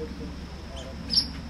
Thank you.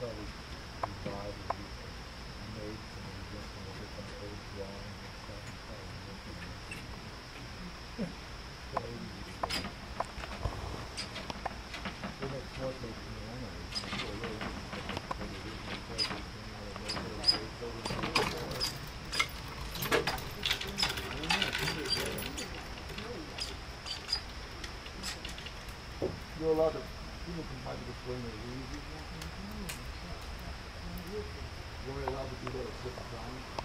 probably revived and You're allowed to, people can this way in their leaves. You're only allowed to do that at certain times.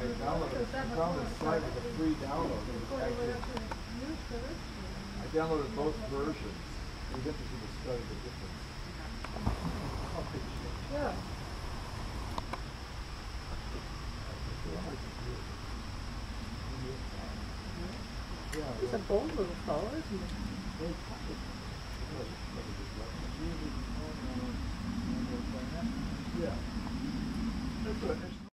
I downloaded, I found a site with a free download. It I downloaded both versions. It was interesting to study the difference. Yeah. He's a bold little fellow, isn't he?